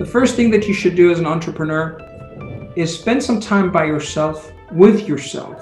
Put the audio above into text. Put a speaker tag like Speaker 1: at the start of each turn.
Speaker 1: The first thing that you should do as an entrepreneur is spend some time by yourself with yourself.